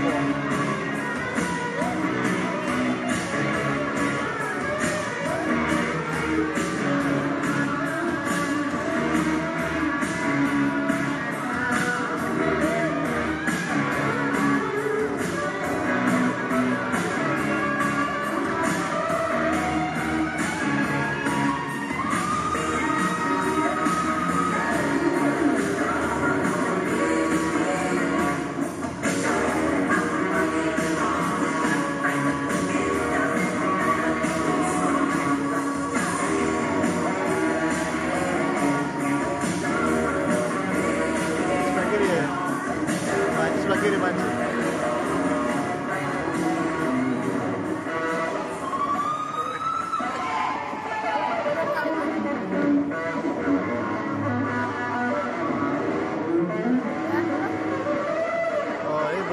more.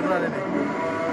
られ。